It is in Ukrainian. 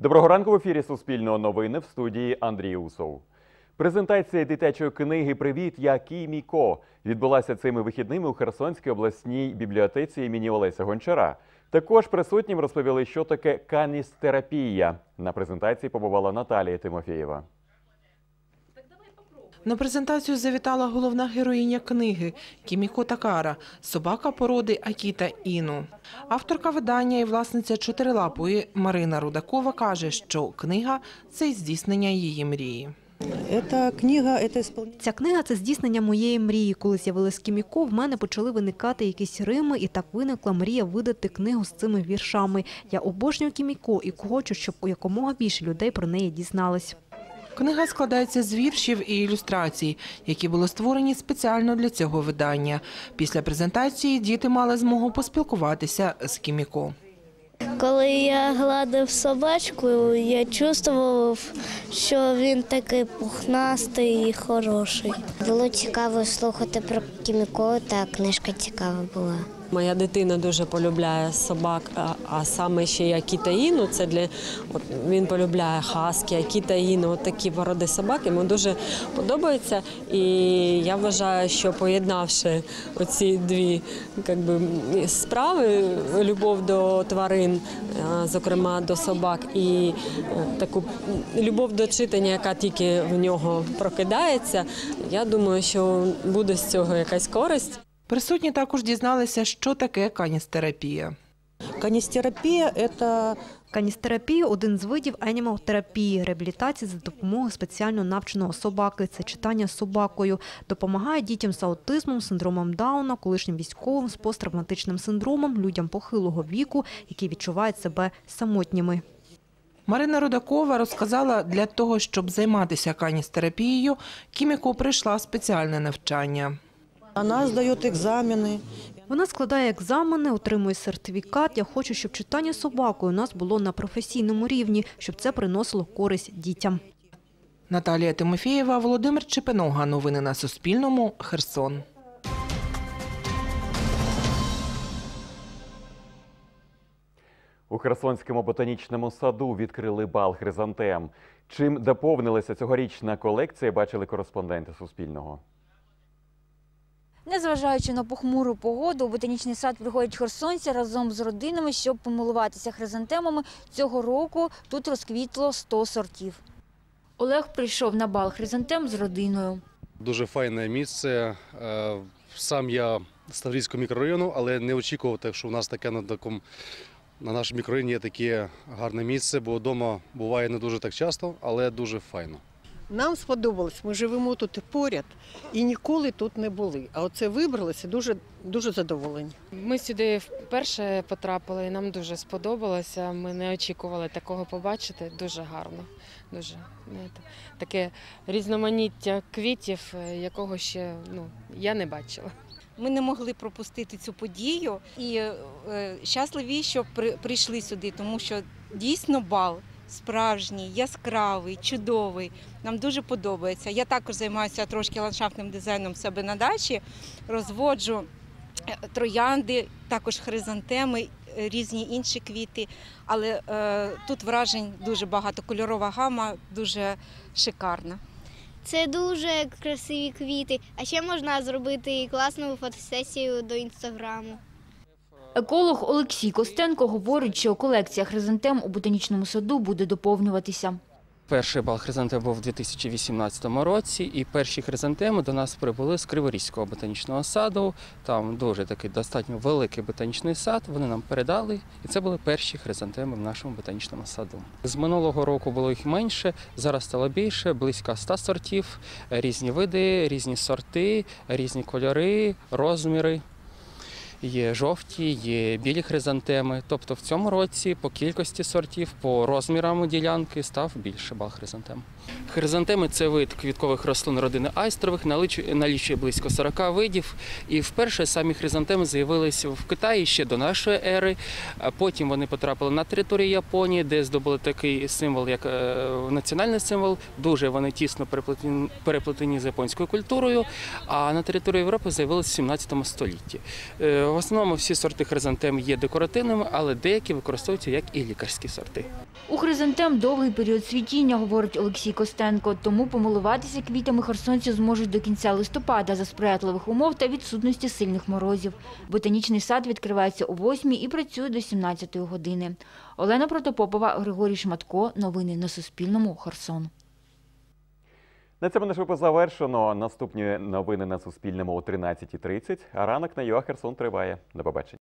Доброго ранку в ефірі Суспільного новини в студії Андрій Усов. Презентація дитячої книги Привіт, я Кіміко відбулася цими вихідними у Херсонській обласній бібліотеці імені Олеся Гончара. Також присутнім розповіли, що таке каністерапія. На презентації побувала Наталія Тимофєєва. На презентацію завітала головна героїня книги Кіміко Такара, собака породи Акіта Іну. Авторка видання і власниця чотирилапої Марина Рудакова каже, що книга це здійснення її мрії. Эта книга – это Ця книга це здійснення моєї мрії. Коли з'явилась Кіміко, в мене почали виникати якісь рими, і так виникла мрія видати книгу з цими віршами. Я обожнюю Кіміко і хочу, щоб у якомога більше людей про неї дізнались. Книга складається з віршів і ілюстрацій, які були створені спеціально для цього видання. Після презентації діти мали змогу поспілкуватися з Кіміко. Коли я гладив собачку, я чувствував, що він такий пухнастий і хороший. Було цікаво слухати про Кіміко, та книжка цікава була. Моя дитина дуже полюбляє собак, а, саме ще й Акітаїну. Це для от він полюбляє хаски, Акітаїну, от такі породи собак. Йому дуже подобається. І я вважаю, що поєднавши оці дві би, справи, любов до тварин, зокрема до собак, і е, таку любов до читання, яка тільки в нього прокидається. Я думаю, що буде з цього якась користь. Присутні також дізналися, що таке каністерапія. канистерапия – это Каністерапія один з видів анімал-терапії, реабілітації за допомогою спеціально навченого собаки. Це читання з собакою. Допомагає дітям з аутизмом, синдромом Дауна, колишнім військовим з посттравматичним синдромом, людям похилого віку, які відчувають себе самотніми. Марина Рудакова розказала, для того, щоб займатися каністерапією, Кіміко прийшла спеціальне навчання. Она сдает экзамены. Вона складає екзамени, отримує сертифікат. Я хочу, щоб читання собакою у нас було на професійному рівні, щоб це приносило користь дітям. Наталія Тимофєєва, Володимир Чепенога. Новини на Суспільному. Херсон. У Херсонському ботанічному саду відкрили бал хризантем. Чим доповнилася цьогорічна колекція, бачили кореспонденти Суспільного. Незважаючи на похмуру погоду, у ботанічний сад приходять херсонці разом з родинами, щоб помилуватися хризантемами. Цього року тут розквітло 100 сортів. Олег прийшов на бал хризантем з родиною. Дуже файне місце. Е, Сам я з Таврійського мікрорайону, але не очікував, що в нас таке на такому на нашому мікрорайоні є таке гарне місце, бо вдома буває не дуже так часто, але дуже файно. Нам сподобалось, ми живемо тут поряд і ніколи тут не були. А оце вибралися дуже дуже задоволені. Ми сюди вперше потрапили, і нам дуже сподобалося. Ми не очікували такого побачити. Дуже гарно. Дуже таке різноманіття квітів, е, якого ще ну, я не бачила. Ми не могли пропустити цю подію і е, щасливі, що при, прийшли сюди, тому що дійсно бал справжній, яскравий, чудовий. Нам дуже подобається. Я також займаюся трошки ландшафтним дизайном в себе на дачі, розводжу е, троянди, також хризантеми, е, різні інші квіти. Але е, тут вражень дуже багато. Кольорова гама дуже шикарна. Це дуже красиві квіти. А ще можна зробити класну фотосесію до інстаграму. Еколог Олексій Костенко говорить, що колекція хризантем у ботанічному саду буде доповнюватися. Перший бал хризантем був у 2018 році, і перші хризантеми до нас прибули з Криворізького ботанічного саду. Там дуже такий достатньо великий ботанічний сад. Вони нам передали, і це були перші хризантеми в нашому ботанічному саду. З минулого року було їх менше, зараз стало більше, близько 100 сортів, різні види, різні сорти, різні кольори, розміри. Є жовті, є білі хризантеми. Тобто в цьому році по кількості сортів, по розмірам ділянки став більше бал хризантем. Хризантеми це вид квіткових рослин родини айстрових, налічує близько 40 видів. І вперше самі хризантеми з'явилися в Китаї ще до нашої ери. Потім вони потрапили на територію Японії, де здобули такий символ, як е, національний символ. Дуже вони тісно переплетені, з японською культурою. А на території Європи з'явилися в 17 столітті. В основному всі сорти хризантем є декоративними, але деякі використовуються як і лікарські сорти. У хризантем довгий період цвітіння, говорить Олексій Костенко, тому помилуватися квітами херсонці зможуть до кінця листопада за сприятливих умов та відсутності сильних морозів. Ботанічний сад відкривається о 8 і працює до 17 години. Олена Протопопова, Григорій Шматко. Новини на Суспільному. Херсон. На цьому наш випуск завершено. Наступні новини на Суспільному о 13.30, а ранок на Херсон триває. До побачення.